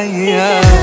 yeah.